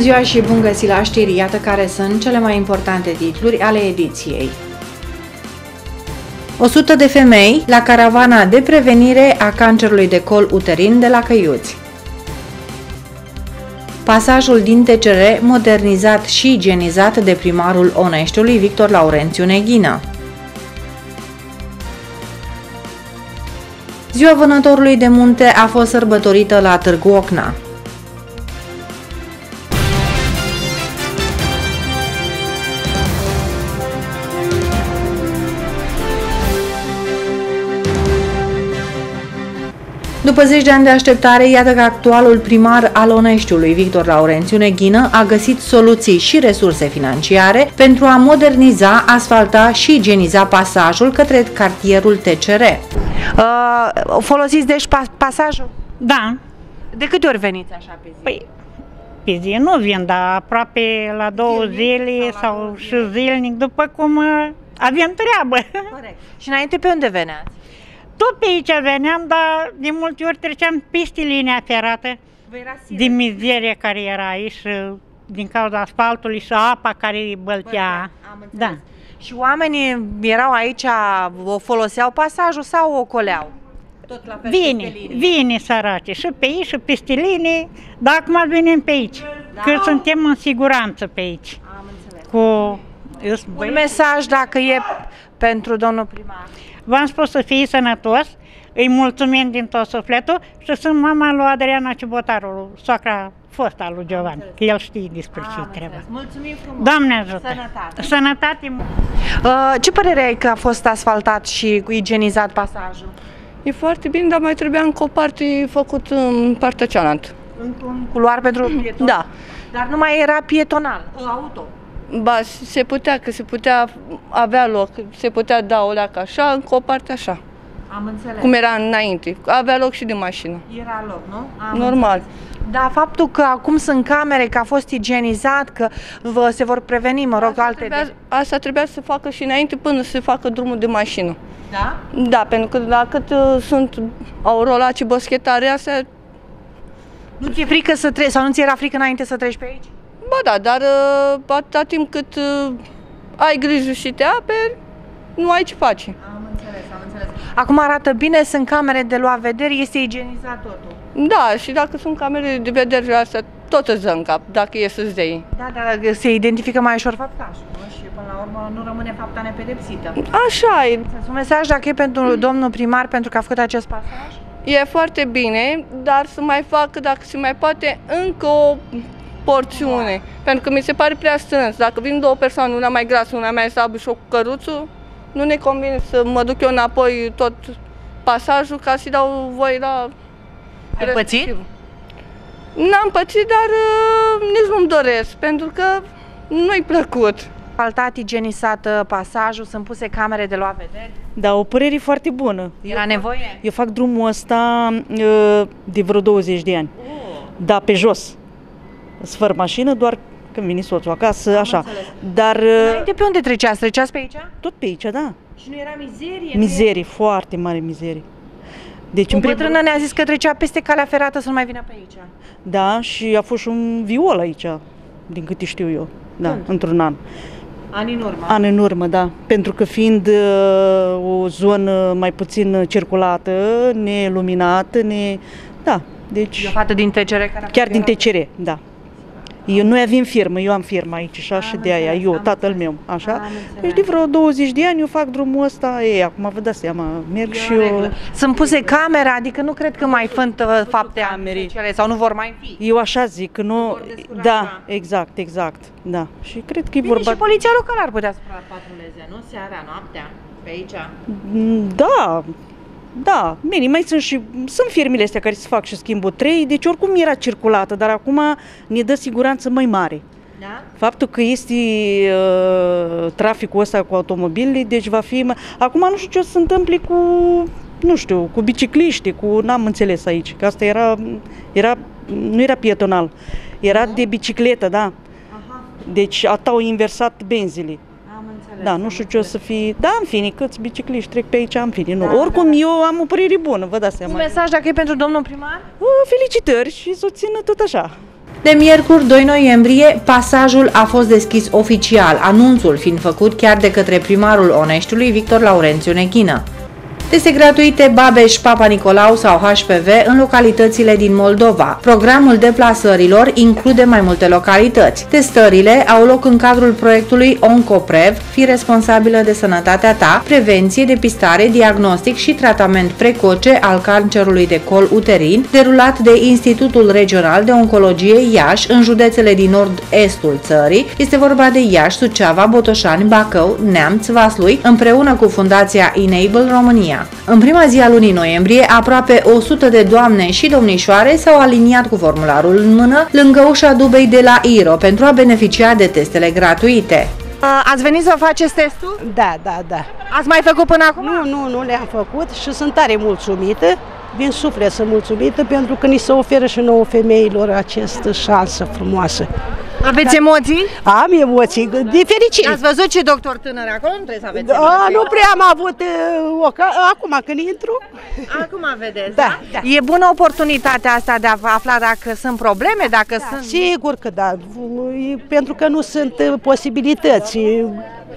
Bună ziua și bun găsit la știri, iată care sunt cele mai importante titluri ale ediției. 100 de femei la caravana de prevenire a cancerului de col uterin de la Căiuți. Pasajul din TCR modernizat și igienizat de primarul Oneștiului Victor Laurențiu Neghină. Ziua Vânătorului de Munte a fost sărbătorită la Târgu Ocna. După zeci de ani de așteptare, iată că actualul primar al Oneștiului, Victor Laurențiu Neghină, a găsit soluții și resurse financiare pentru a moderniza, asfalta și igieniza pasajul către cartierul TCR. Uh, folosiți deci pas- pasajul? Da. De câte ori veniți așa pe zi? Păi, pe zi nu vin, dar aproape la două Zilnic zile sau la două sau și zilnic, după cum uh, avem treabă. Corect. Și înainte pe unde veneați? Tot pe aici veneam, dar de multe ori treceam peste linia ferată, Vă era din mizerie care era aici, și din cauza asfaltului și apa care îi băltea. Am înțeles. Da. Și oamenii erau aici, o foloseau pasajul sau o coleau? Tot la fel Vine, peste linie. vine sărace, și pe aici, și peste linie, dar acum venim pe aici, Da. că suntem în siguranță pe aici. Am înțeles. Cu îs Un băieți. mesaj dacă e pentru domnul primar. V-am spus să fii sănătos, îi mulțumim din tot sufletul și sunt mama lui Adriana Cibotaru, soacra fosta lui Giovanni, că el știe despre ce Am trebuie. înțeles. Mulțumim frumos. Doamne ajută! Sănătate. Sănătate! Uh, ce părere ai că a fost asfaltat și igienizat pasajul? E foarte bine, dar mai trebuia încă o parte făcut în partea cealaltă. Încă un culoar pentru pieton? Da. Dar nu mai era pietonal, auto. Ba, se putea, că se putea avea loc, se putea da o leacă așa, încă o parte așa, Am înțeles. cum era înainte. Avea loc și de mașină. Era loc, nu? Am Normal. înțeles. Da, faptul că acum sunt camere, că a fost igienizat, că vă, se vor preveni, mă rog, Asta alte... trebuia, asta trebuia să se facă și înainte până să se facă drumul de mașină. Da? Da, pentru că la cât uh, sunt, au rolat boschetare astea, Nu ți-e frică să treci, sau nu ți era frică înainte să treci pe aici? Ba da, dar uh, atâta timp cât uh, ai grijă și te aperi, nu ai ce face. Am înțeles, am înțeles. Acum arată bine, sunt camere de luat vedere, este igienizat totul. Da, și dacă sunt camere de vedere astea, tot îți dă în cap, dacă e să-ți dai. Da, dar se identifică mai ușor faptașul, nu? Și până la urmă nu rămâne fapta nepedepsită. Așa e. Un mesaj dacă e pentru domnul primar pentru că a făcut acest pasaj? E foarte bine, dar să mai facă, dacă se mai poate, încă o porțiune. Pentru că mi se pare prea strâns. Dacă vin două persoane, una mai grasă, una mai slabă și o cu căruțul, nu ne convine să mă duc eu înapoi tot pasajul ca să-i dau voi la... Ai pățit? respectiv. N-am pățit, dar uh, nici nu-mi doresc, pentru că nu-i plăcut. Asfaltat, igienizat uh, pasajul, sunt puse camere de luat vedere. Da, o părere foarte bună. Era nevoie? Eu fac drumul ăsta uh, de vreo 20 de ani. Da, pe jos. Îți fără mașină, doar când vine soțul acasă, așa. înțeles. Dar uh, Înainte pe unde treceați? Treceați pe aici? tot pe aici, da. Și nu era mizerie? Mizerie, foarte mare mizerie. Deci, O în primul bătrână ne-a zis că trecea peste calea ferată să nu mai vină pe aici. Da, și a fost și un viol aici, din câte știu eu. Da, Când? într-un an. Ani în urmă. An în urmă, da. Pentru că fiind uh, o zonă mai puțin circulată, neluminată, ne... Da, deci... E o fată din TCR care a Chiar făcut din erau- TCR, da. Eu, noi avem firmă, eu am firmă aici și așa Am de aia, înțeles, eu, am tatăl înțeles. meu, așa. Am înțeles. Deci de vreo 20 de ani eu fac drumul ăsta, e, acum vă dați seama, merg și E o eu, regulă. Sunt puse camere, adică nu cred că mai sunt uh, fapte camere. antisociale sau nu vor mai fi. eu așa zic, că nu, vor descuraja. da, exact, exact, da. Și cred că e Bine, vorba, și poliția locală ar putea să patruleze, nu? Seara, noaptea, pe aici. Mm, da, da, bine, mai sunt și, sunt firmele astea care se fac și schimbul 3, deci oricum era circulată, dar acum ne dă siguranță mai mare. Da? Faptul că este uh, traficul ăsta cu automobilele, deci va fi... Acum nu știu ce o să se întâmple cu, nu știu, cu bicicliști, cu... N-am înțeles aici, că asta era, era nu era pietonal, era de bicicletă, da. Aha, Deci atau inversat benzile. Am înțeles. Da, nu știu ce o să fie. Da, în fine, câți bicicliști trec pe aici, în fine. Nu. Oricum, eu am o părere bună, vă dați Un seama. mesaj dacă e pentru domnul primar? Uh, Felicitări și să o țină tot așa. De miercuri 2 noiembrie, pasajul a fost deschis oficial, anunțul fiind făcut chiar de către primarul Oneștiului, Victor Laurențiu Neghină. Teste gratuite Babeș, Papa Nicolau sau HPV în localitățile din Moldova. Programul deplasărilor include mai multe localități. Testările au loc în cadrul proiectului OncoPrev, fi responsabilă de sănătatea ta, prevenție, depistare, diagnostic și tratament precoce al cancerului de col uterin, derulat de Institutul Regional de Oncologie Iași în județele din nord-estul țării. Este vorba de Iași, Suceava, Botoșani, Bacău, Neamț, Vaslui, împreună cu Fundația Enable România. În prima zi a lunii noiembrie, aproape 100 de doamne și domnișoare s-au aliniat cu formularul în mână lângă ușa Dubei de la IRO pentru a beneficia de testele gratuite. Ați venit să faceți testul? Da, da, da. Ați mai făcut până acum? Nu, nu, nu le-am făcut și sunt tare mulțumită. Din suflet sunt mulțumită pentru că ni se oferă și nouă femeilor această șansă frumoasă. Aveți emoții? Am emoții, de fericire. Ați văzut ce doctor tânăr acolo? Nu trebuie să aveți Da, emoții. nu prea am avut uh, oca- acum când intru. Acum vedeți, Da, da? da. E bună oportunitatea asta de a vă afla dacă sunt probleme, dacă sunt... Sigur că da, e pentru că nu sunt uh, posibilități.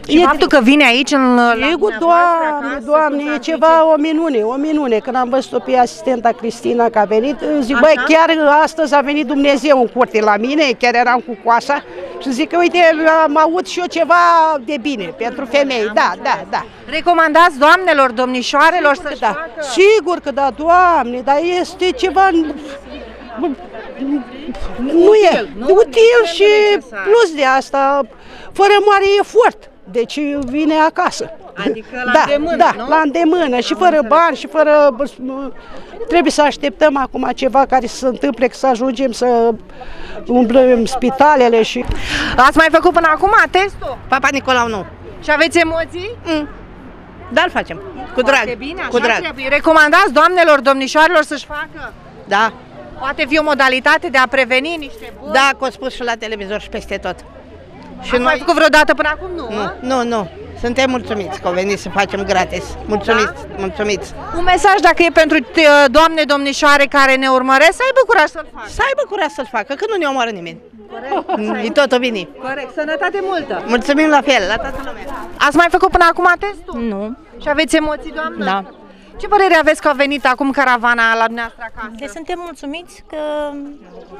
Și faptul că vine aici în la Sigur, dumneavoastră doamne, acasă, doamne, cu e ceva, o minune, o minune. Când am văzut-o pe asistenta Cristina că a venit, zic, băi, Așa? chiar astăzi a venit Dumnezeu în curte la mine, chiar eram cu coasa și zic că, uite, am aud și eu ceva de bine pentru femei. Da, da, da. Recomandați doamnelor, domnișoarelor să-și Da, facă... sigur că da, doamne, dar este ceva... Nu e nu? util Extrem de și necesar. plus de asta, fără mare efort. Deci vine acasă. Adică la da, îndemână, da, nu? la îndemână și fără bani și fără... Trebuie să așteptăm acum ceva care să se întâmple, că să ajungem să umblăm spitalele și... Ați mai făcut până acum testul? Papa Nicolau nu. Și aveți emoții? Dar îl facem. Cu drag. Foarte bine, așa cu drag. trebuie. Recomandați doamnelor, domnișoarelor să-și facă? Da. Poate fi o modalitate de a preveni niște boli? Da, că o spus și la televizor și peste tot. Și Ați mai făcut vreodată până acum? Nu, a? Nu, nu, nu. Suntem mulțumiți că au venit să facem gratis. Mulțumiți, Da? mulțumiți. Un mesaj dacă e pentru uh, doamne, domnișoare care ne urmăresc, să aibă curaj să-l facă. Să aibă curaj să-l facă, că nu ne omoară nimeni. E totul bine. Corect, sănătate multă. Mulțumim la fel, la toată lumea. Ați mai făcut până acum testul? Nu, Și aveți emoții, doamnă? da. Ce părere aveți că a venit acum caravana la dumneavoastră acasă? Deci suntem mulțumiți că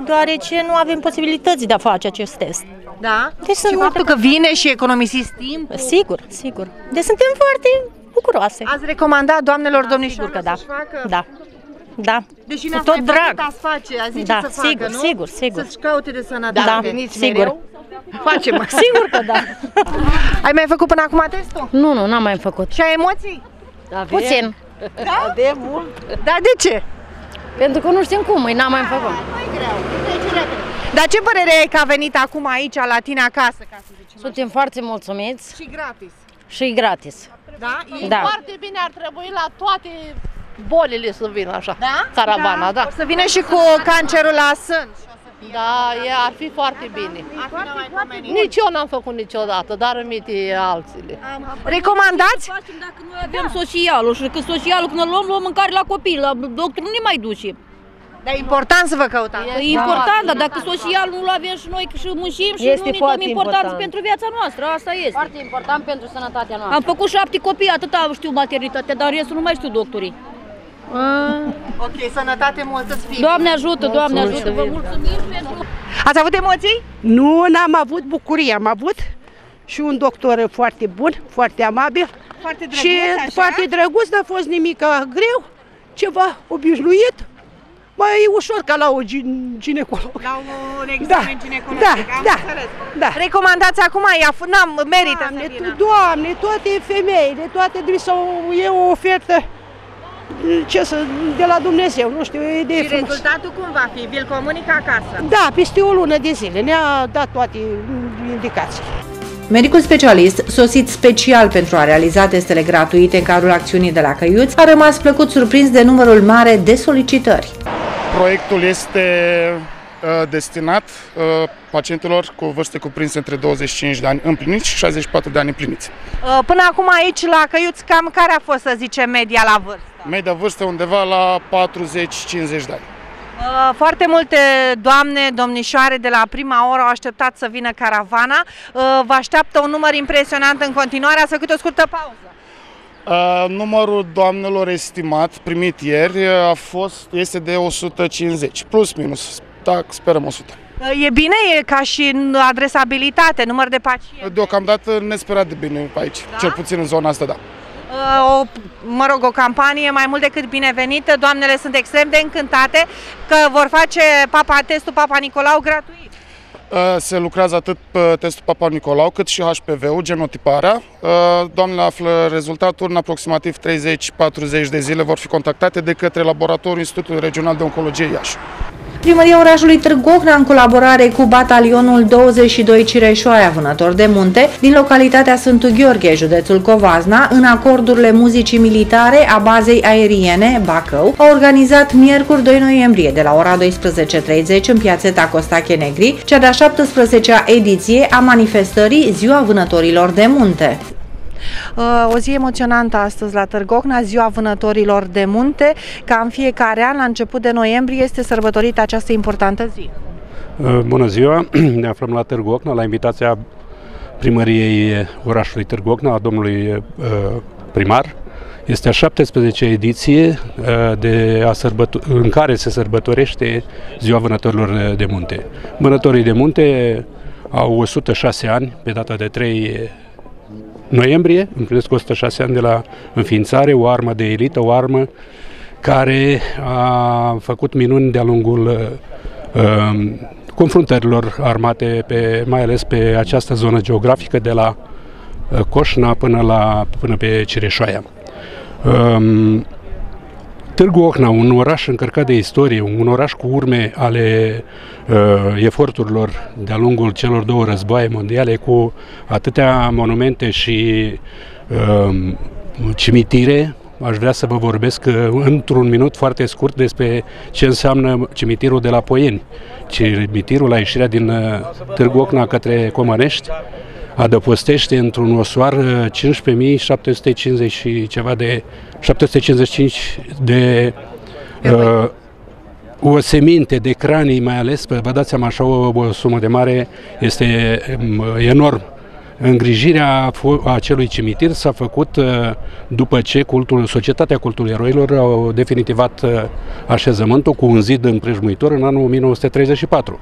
deoarece nu avem posibilități de a face acest test. Da? Deci sunt și multe faptul că vine și economisiți timp? Sigur, sigur. Deci suntem foarte bucuroase. Ați recomandat doamnelor, domnișoare Sigur că da. să-și facă? Da. Da. Deși Cu n-ați tot mai drag. făcut, ați face, a zice Da, să facă, sigur, nu? sigur, sigur. Să-și caute de sănătate. Da, Veniți sigur. mereu? Facem. Sigur că da. Ai mai făcut până acum testul? Nu, nu, n-am mai făcut. Și ai emoții? Puțin. De mult. Da, de ce? Pentru că nu știm cum, îi n-am mai făcut. Dar ce părere ai că a venit acum aici la tine acasă, ca să zicem? Suntem foarte mulțumiți Și gratis. și gratis. Da? E... Da. Foarte bine ar trebui la toate bolile să vină așa. Da? Caravana, da. O să vină și cu cancerul la sân. Da, e, ar fi foarte bine. Nici eu n-am făcut niciodată, dar îmite alții. Recomandați? facem dacă noi avem socialul și că socialul când îl luăm, luăm mâncare la copii, la doctor nu ne mai duce. Dar e important să vă căutați. E important, dar dacă socialul nu-l avem și noi și muncim și Este nu ne dăm foarte importanță important. pentru viața noastră, asta este. Foarte important pentru sănătatea noastră. Am făcut șapte copii, atâta știu maternitatea, dar restul nu mai știu doctorii. Ok, sănătate multă să fie. Doamne ajută, Doamne ajută, vă mulțumim pentru... Ați avut emoții? Nu, n-am avut bucurie, am avut și un doctor foarte bun, foarte amabil Foarte drăguț, și așa? foarte drăguț, n-a fost nimic greu, ceva obișnuit, mai e ușor ca la o gin- ginecolog. La un examen ginecologic, da, am da, înțeles. da. Recomandați acum, ea, n-am, merită Doamne, să vină. tu- Doamne, toate femeile, toate trebuie să o- e o ofertă ce să, de la Dumnezeu, nu știu, e de Și frumos. rezultatul cum va fi? Vi-l comunică acasă. Da, peste o lună de zile ne-a dat toate indicații. Medicul specialist, sosit special pentru a realiza testele gratuite în cadrul acțiunii de la Căiuți, a rămas plăcut surprins de numărul mare de solicitări. Proiectul este uh, destinat uh, pacientilor cu vârste cuprinse între 25 de ani împliniți și 64 de ani împliniți. Uh, Până acum aici la Căiuți, cam care a fost, să zicem, media la vârstă? Media vârstă undeva la 40-50 de ani. Uh, Foarte multe doamne, domnișoare de la prima oră au așteptat să vină caravana. Uh, Vă așteaptă un număr impresionant în continuare. Ați făcut o scurtă pauză. Uh, numărul doamnelor estimat, primit ieri, a fost, este de 150, plus minus, da, sperăm 100. Uh, E bine, e ca și în adresabilitate, număr de pacienți. Deocamdată nesperat de bine pe aici, Da? cel puțin în zona asta, da. Uh, O, mă rog, o campanie mai mult decât binevenită. Doamnele sunt extrem de încântate că vor face papa, testul Papa Nicolau gratuit. Uh, Se lucrează atât pe testul Papa Nicolau, cât și HPV-ul, genotiparea. Uh, Doamnele află rezultatul în aproximativ 30-40 de zile vor fi contactate de către laboratorul Institutului Regional de Oncologie Iași. Primăria orașului Târgu Ocna, în colaborare cu batalionul 22 Cireșoaia, vânător de munte, din localitatea Sfântul Gheorghe, județul Covazna, în acordurile muzicii militare a bazei aeriene Bacău, a organizat miercuri 2 noiembrie de la ora 12.30 în piațeta Costache Negri, cea de-a 17-a ediție a manifestării Ziua Vânătorilor de Munte. Uh, O zi emoționantă astăzi la Târgocna, ziua vânătorilor de munte. Ca în fiecare an, la început de noiembrie, este sărbătorită această importantă zi. Uh, Bună ziua! Ne aflăm la Târgu Ocna, la invitația primăriei orașului Târgu Ocna, a domnului uh, primar. Este a 17 ediție uh, de a sărbăto- în care se sărbătorește Ziua Vânătorilor de Munte. Vânătorii de Munte au 106 ani, pe data de 3 noiembrie, împlinesc 106 ani de la înființare, o armă de elită, o armă care a făcut minuni de-a lungul uh, um, confruntărilor armate, pe, mai ales pe această zonă geografică de la uh, Coșna până, la, până pe Cireșoaia. Um, Târgu Ocna, un oraș încărcat de istorie, un oraș cu urme ale uh, eforturilor de-a lungul celor două războaie mondiale, cu atâtea monumente și uh, cimitire, aș vrea să vă vorbesc uh, într-un minut foarte scurt despre ce înseamnă cimitirul de la Poieni. Cimitirul la ieșirea din uh, Târgu Ocna către Comănești adăpostește într-un osoar uh, 15.750 și ceva de 755 de uh, oseminte de cranii mai ales, vă dați seama așa o, o sumă de mare este um, enorm. Îngrijirea fo- acelui cimitir s-a făcut uh, după ce cultul, Societatea Cultului Eroilor au definitivat uh, așezământul cu un zid împrejmuitor în anul 1934.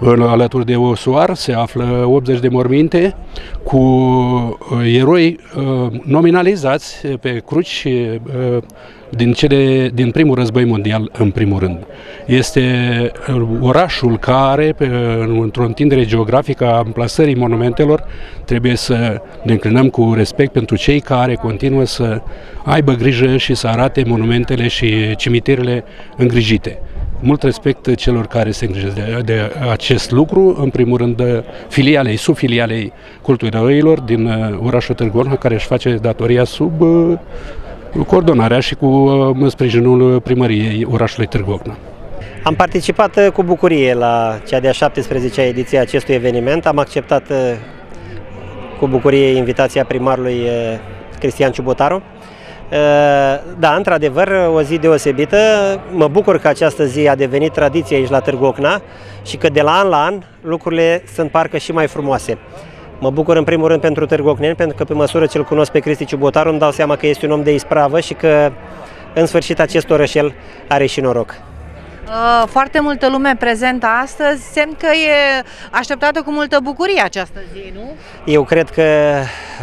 În, alături de Osoar se află 80 de morminte cu uh, eroi uh, nominalizați pe cruci uh, din, cele, din primul război mondial, în primul rând. Este uh, orașul care, pe, într-o întindere geografică a amplasării monumentelor, trebuie să ne înclinăm cu respect pentru cei care continuă să aibă grijă și să arate monumentele și cimitirele îngrijite. Mult respect celor care se îngrijesc de, de acest lucru, în primul rând filialei, subfilialei Culturii Răilor din uh, orașul Târgu Ocna, care își face datoria sub uh, coordonarea și cu uh, sprijinul primăriei orașului Târgu Ocna. Am participat uh, cu bucurie la cea de-a 17-a ediție a acestui eveniment. Am acceptat uh, cu bucurie invitația primarului uh, Cristian Ciubotaru. Uh, Da, într-adevăr, o zi deosebită. Mă bucur că această zi a devenit tradiție aici la Târgu Ocna și că de la an la an lucrurile sunt parcă și mai frumoase. Mă bucur în primul rând pentru Târgu Ocneni, pentru că pe măsură ce îl cunosc pe Cristi Ciubotaru îmi dau seama că este un om de ispravă și că în sfârșit acest orășel are și noroc. Uh, Foarte multă lume prezentă astăzi, semn că e așteptată cu multă bucurie această zi, nu? Eu cred că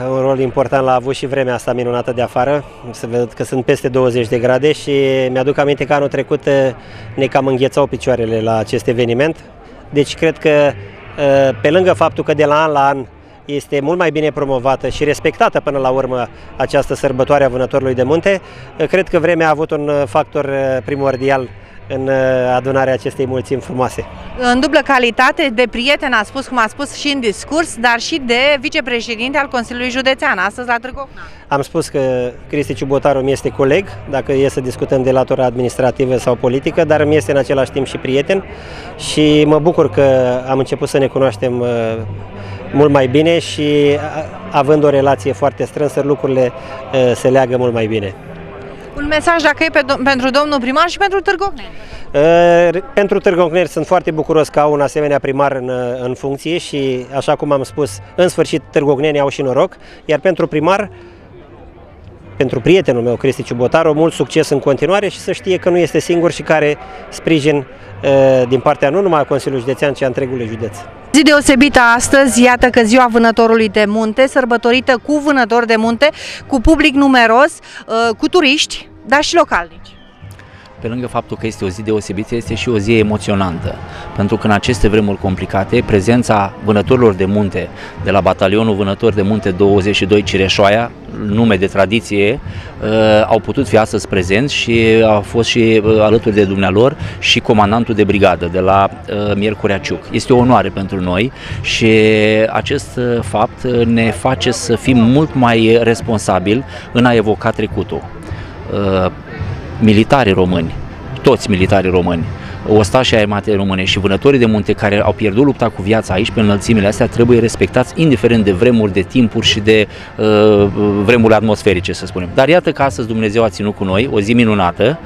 un rol important l-a avut și vremea asta minunată de afară. Să văd că sunt peste 20 de grade și mi-aduc aminte că anul trecut eh, ne cam înghețau picioarele la acest eveniment. Deci cred că eh, pe lângă faptul că de la an la an este mult mai bine promovată și respectată până la urmă această sărbătoare a vânătorului de munte, eh, cred că vremea a avut un eh, factor eh, primordial în eh, adunarea acestei mulțimi frumoase. În dublă calitate de prieten, a spus, cum a spus și în discurs, dar și de vicepreședinte al Consiliului Județean, astăzi la Târgu Ocna. Am spus că Cristi Ciubotaru mi este coleg, dacă e să discutăm de latura administrativă sau politică, dar mi este în același timp și prieten și mă bucur că am început să ne cunoaștem uh, mult mai bine și a- având o relație foarte strânsă, lucrurile uh, se leagă mult mai bine. Cu Un mesaj dacă e pe, pentru domnul primar și pentru Târgohneni. Uh, pentru Târgogneri sunt foarte bucuros că au un asemenea primar în, în funcție și, așa cum am spus, în sfârșit Târgognenii au și noroc, iar pentru primar, pentru prietenul meu, Cristi Ciubotaru, mult succes în continuare și să știe că nu este singur și care sprijin uh, din partea nu numai a Consiliului Județean, ci a întregului județ. Zi deosebită astăzi, iată că ziua vânătorului de munte, sărbătorită cu vânători de munte, cu public numeros, uh, cu turiști, dar și localnici. Pe lângă faptul că este o zi deosebită, este și o zi emoționantă, pentru că în aceste vremuri complicate, prezența vânătorilor de munte de la batalionul Vânători de Munte 22 Cireșoaia, nume de tradiție, uh, au putut fi astăzi prezenți și a fost și uh, alături de dumnealor și comandantul de brigadă de la uh, Miercurea Ciuc. Este o onoare pentru noi și acest fapt ne face să fim mult mai responsabili în a evoca trecutul militarii români, toți militarii români, ostașii armatei române și vânătorii de munte care au pierdut lupta cu viața aici, pe înălțimile astea, trebuie respectați indiferent de vremuri, de timpuri și de uh, vremuri atmosferice, să spunem. Dar iată că astăzi Dumnezeu a ținut cu noi o zi minunată,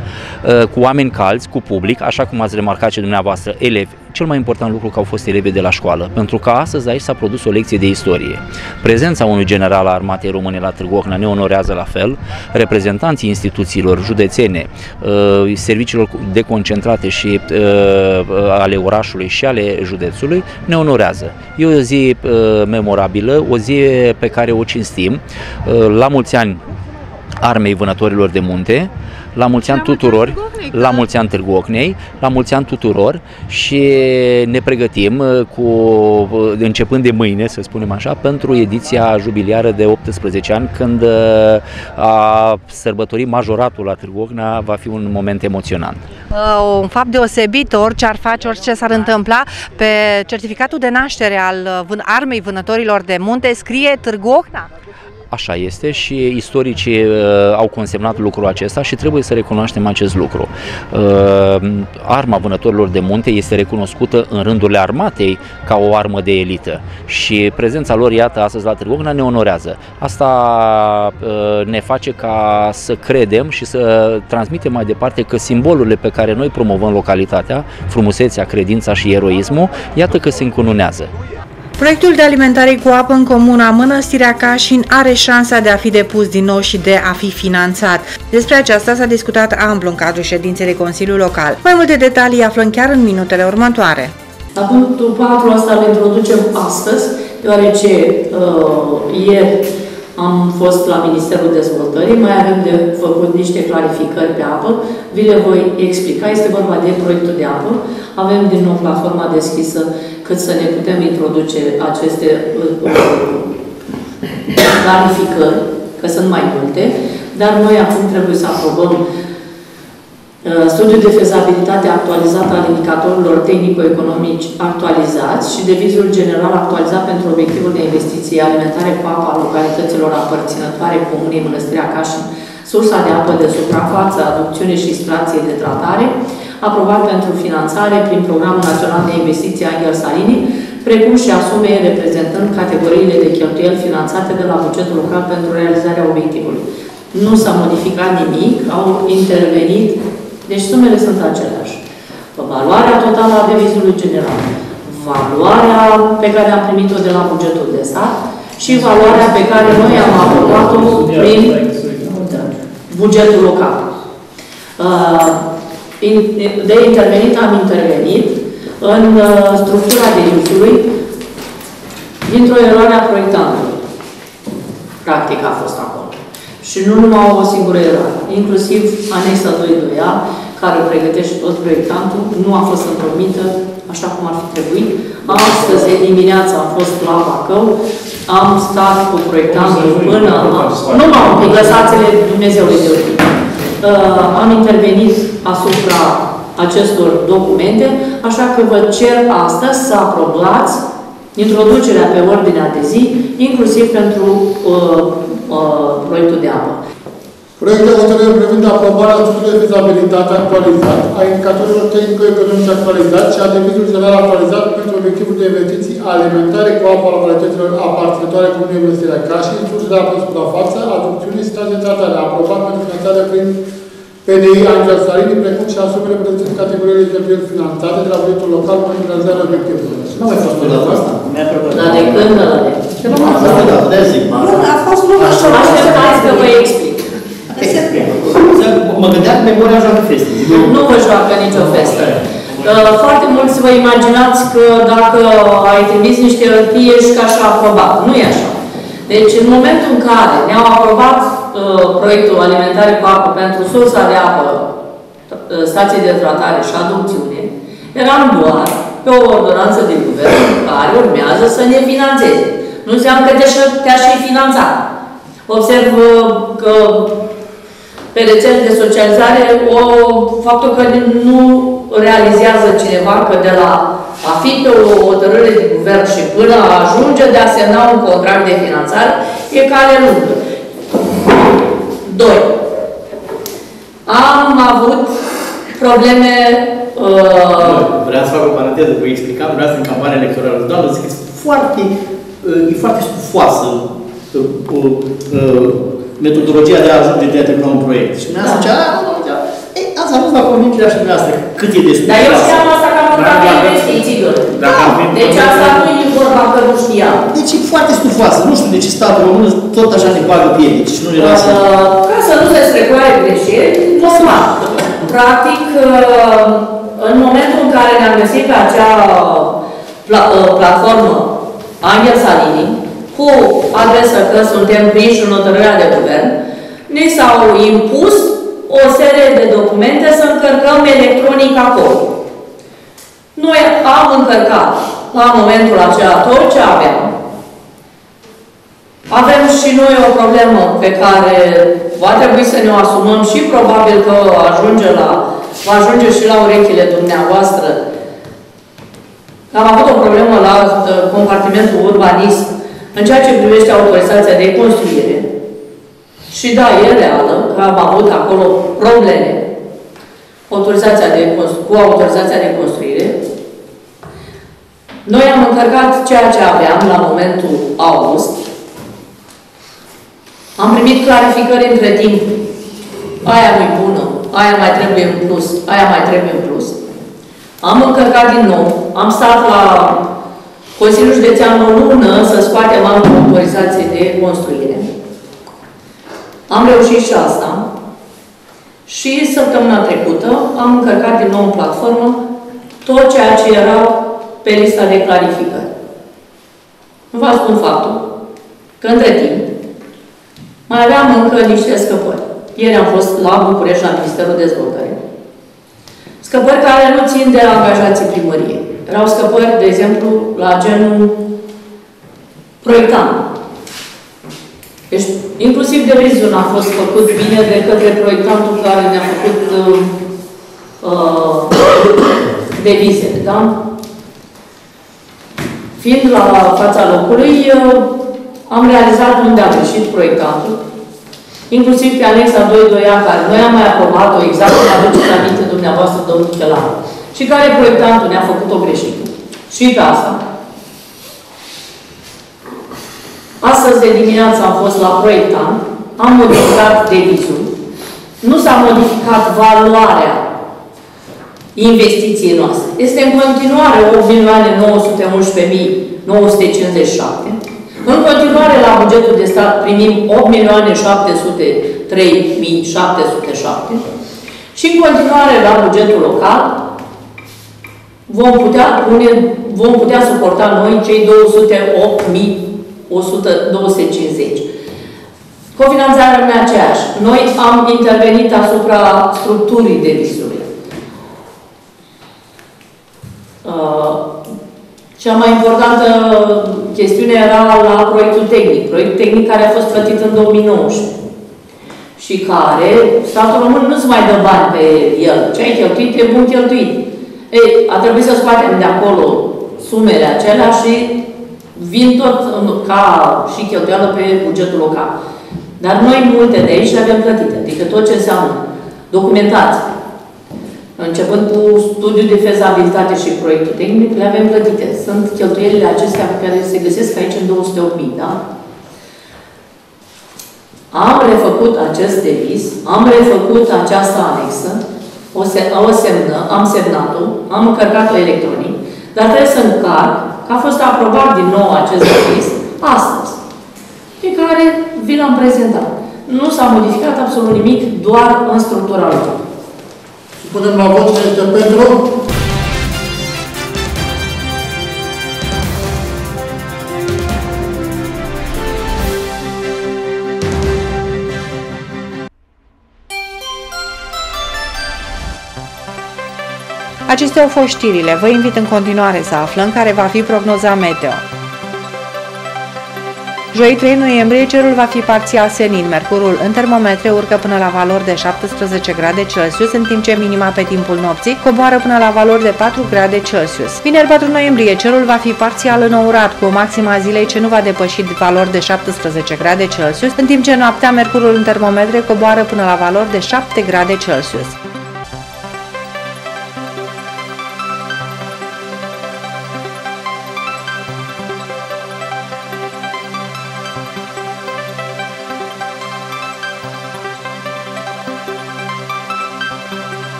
uh, cu oameni calzi, cu public, așa cum ați remarcat și dumneavoastră, elevi, cel mai important lucru că au fost elevi de la școală, pentru că astăzi aici s-a produs o lecție de istorie. Prezența unui general al armatei române la Târgu Ocna ne onorează la fel, reprezentanții instituțiilor județene, uh, serviciilor deconcentrate și uh, ale orașului și ale județului ne onorează. E o zi uh, memorabilă, o zi pe care o cinstim. La mulți ani armei vânătorilor de munte, la mulți ani tuturor, la mulți ani Târgu Ocnei, la mulți ani tuturor și ne pregătim uh, cu, uh, începând de mâine, să spunem așa, pentru ediția jubiliară de 18 ani, când uh, a sărbătorit majoratul la Târgu Ocna va fi un moment emoționant. Un fapt deosebit, orice ar face, orice s-ar întâmpla, pe certificatul de naștere al armei vânătorilor de munte scrie Târgu Ocna. Așa este și istoricii uh, au consemnat lucrul acesta și trebuie să recunoaștem acest lucru. Uh, arma vânătorilor de munte este recunoscută în rândurile armatei ca o armă de elită și prezența lor, iată, astăzi la Târgu Ocna ne onorează. Asta uh, ne face ca să credem și să transmitem mai departe că simbolurile pe care noi promovăm localitatea, frumusețea, credința și eroismul, iată că se încununează. Proiectul de alimentare cu apă în comuna Mănăstirea Cașin are șansa de a fi depus din nou și de a fi finanțat. Despre aceasta s-a discutat amplu în cadrul ședinței de Consiliu Local. Mai multe detalii aflăm chiar în minutele următoare. La punctul 4 asta le introducem astăzi, deoarece uh, ieri am fost la Ministerul Dezvoltării, mai avem de făcut niște clarificări pe apă, vi le voi explica, este vorba de proiectul de apă, avem din nou platforma deschisă cât să ne putem introduce aceste uh, clarificări, că sunt mai multe, dar noi acum trebuie să aprobăm uh, studiul de fezabilitate actualizat al indicatorilor tehnico-economici actualizați și devizul general actualizat pentru obiectivul de investiții alimentare cu apă a localităților aparținătoare Comunei Mănăstirea Cașin, sursa de apă de suprafață, aducțiune și extracție de tratare, aprobat pentru finanțare prin Programul Național de Investiții Angel Salini, precum și asume reprezentând categoriile de cheltuieli finanțate de la bugetul local pentru realizarea obiectivului. Nu s-a modificat nimic, au intervenit, deci sumele sunt aceleași. Valoarea totală a devizului general, valoarea pe care am primit-o de la bugetul de stat și valoarea pe care noi am aprobat-o prin bugetul local. Uh, de intervenit am intervenit în uh, structura devizului dintr-o eroare a proiectantului. Practic a fost acolo. Și nu numai o singură eroare, inclusiv anexa 2.2a, care o pregătește tot proiectantul, nu a fost întocmită așa cum ar fi trebuit. Astăzi dimineața am fost la Bacău, am stat cu proiectantul până... Numai un pic, lăsați-le Dumnezeului de urmă. Uh, am intervenit asupra acestor documente, așa că vă cer astăzi să aprobați introducerea pe ordinea de zi, inclusiv pentru uh, uh, proiectul de apă. Proiectul de hotărâre privind aprobarea studiului de fezabilitate actualizat, a indicatorilor tehnico-economice actualizat și a devizului general actualizat pentru obiectivul de investiții alimentare cu apă a localităților aparținătoare Comunei Mănăstirea Cașin, surse de apă suprafață, aducțiune și de tratare, aprobat pentru finanțare prin PDI Angel Salini, precum și asumele prezentate categoriile de cheltuieli finanțate de la bugetul local pentru realizarea obiectivului. Nu mai fost odată asta. Mi-a plăcut. Dar de când ăla de? Nu a fost odată, de zic. A fost lumea așa. Așteptați că vă explic. Mă gândeam că memoria joacă feste. Nu vă joacă nicio festă. Uh, Foarte mulți vă imaginați că dacă ai trimis niște hârtii, ești ca și aprobat. Nu e așa. Deci, în momentul în care ne-au aprobat uh, proiectul alimentare cu apă pentru sursa de apă, uh, stație de tratare și aducțiune, eram doar pe o ordonanță de guvern care urmează să ne finanțeze. Nu înseamnă că te-aș- te-aș fi finanțat. Observ uh, că pe rețele de socializare o, faptul că nu realizează cineva că de la a fi pe o hotărâre de guvern și până a ajunge de a semna un contract de finanțare, e cale lungă. Doi. Am avut probleme uh, Vreau să fac o paranteză, vă explicam, vreau să în campania electorală, doamnă, zic, e foarte, uh, e foarte stufoasă uh, uh, metodologia de a ajunge de a termina un proiect. Și mi-a zis, a, nu, nu, nu, ei, ați ajuns la convingerea și dumneavoastră cât e de Dar eu stufoasă. știam asta că am avut Dacă- la investiții, doar. Dacă am venit- Deci asta nu e vorba că nu știam. Deci e foarte stufoasă. Nu știu de ce statul român tot așa ne bagă piedici. și Nu era să... Uh, Ca să nu se strecoare greșeli, normal. Practic, uh, în momentul în care ne-am găsit pe acea pla- uh, platformă Angel Salini, cu adresa că suntem prinși în hotărârea de guvern, ne s-au impus o serie de documente să încărcăm electronic acolo. Noi am încărcat la momentul acela tot ce aveam, avem și noi o problemă pe care va trebui să ne o asumăm și probabil că ajunge la, va ajunge și la urechile dumneavoastră. Am avut o problemă la uh, compartimentul urbanism în ceea ce privește autorizația de construire. Și da, e reală că am avut acolo probleme autorizația de, cons- cu autorizația de construire. Noi am încărcat ceea ce aveam la momentul august, am primit clarificări între timp. Aia nu-i bună, aia mai trebuie în plus, aia mai trebuie în plus. Am încărcat din nou, am stat la Consiliul Județean o lună să scoatem altă autorizație de construire. Am reușit și asta. Și săptămâna trecută am încărcat din nou în platformă tot ceea ce era pe lista de clarificări. Nu vă spun faptul că între timp mai aveam încă niște scăpări. Ieri am fost la București, la Ministerul Dezvoltării. Scăpări care nu țin de angajații primăriei. Erau scăpări, de exemplu, la genul proiectant. Deci, inclusiv de viziune a fost făcut bine de către proiectantul care ne-a făcut uh, uh, devizele, da? Fiind la fața locului, uh, am realizat unde a greșit proiectantul, inclusiv pe anexa 2.2a, care noi am mai aprobat-o exact cum aduceți aminte dumneavoastră, domnul Chelan, și care proiectantul ne-a făcut o greșită. Și pe asta. Astăzi de dimineață am fost la proiectant, am modificat devizul, nu s-a modificat valoarea investiției noastre. Este în continuare 8.911.957. În continuare, la bugetul de stat primim 8.703.707 și în continuare la bugetul local vom putea, pune, vom putea suporta noi cei 208.250. Cofinanțarea rămâne aceeași. Noi am intervenit asupra structurii devizului. Uh, cea mai importantă chestiune era la proiectul tehnic. Proiectul tehnic care a fost plătit în 2019 și care statul român nu-ți mai dă bani pe el. Ce ai cheltuit, e bun cheltuit. Ei, a trebuit să scoatem de acolo sumele acelea și vin tot în- ca și cheltuială pe bugetul local. Dar noi multe de aici le avem plătite, adică tot ce înseamnă documentație, începând cu studiul de fezabilitate și proiectul tehnic, le avem plătite. Sunt cheltuielile acestea care se găsesc aici în 208.000, da? Am refăcut acest devis, am refăcut această anexă, o, se, o semnă, am semnat-o, am încărcat-o electronic, dar trebuie să încarc că a fost aprobat din nou acest devis astăzi, pe care vi l-am prezentat. Nu s-a modificat absolut nimic, doar în structura lor. Punem la vot cine este pentru. Acestea au fost știrile. Vă invit în continuare să aflăm care va fi prognoza meteo. Joi 3 noiembrie cerul va fi parțial senin, mercurul în termometre urcă până la valori de 17 grade Celsius, în timp ce minima pe timpul nopții coboară până la valori de 4 grade Celsius. Vineri 4 noiembrie cerul va fi parțial înourat, cu o maximă a zilei ce nu va depăși valori de 17 grade Celsius, în timp ce noaptea mercurul în termometre coboară până la valori de 7 grade Celsius.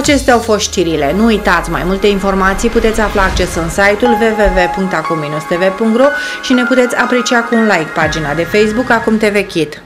Acestea au fost știrile. Nu uitați, mai multe informații puteți afla acces în site-ul www.acum-tv.ro și ne puteți aprecia cu un like pagina de Facebook Acum TV Kit.